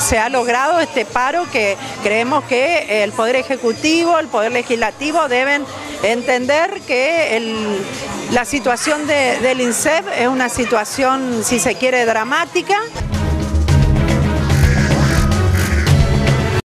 se ha logrado este paro que creemos que el Poder Ejecutivo, el Poder Legislativo deben entender que la situación del INSEP es una situación, si se quiere, dramática.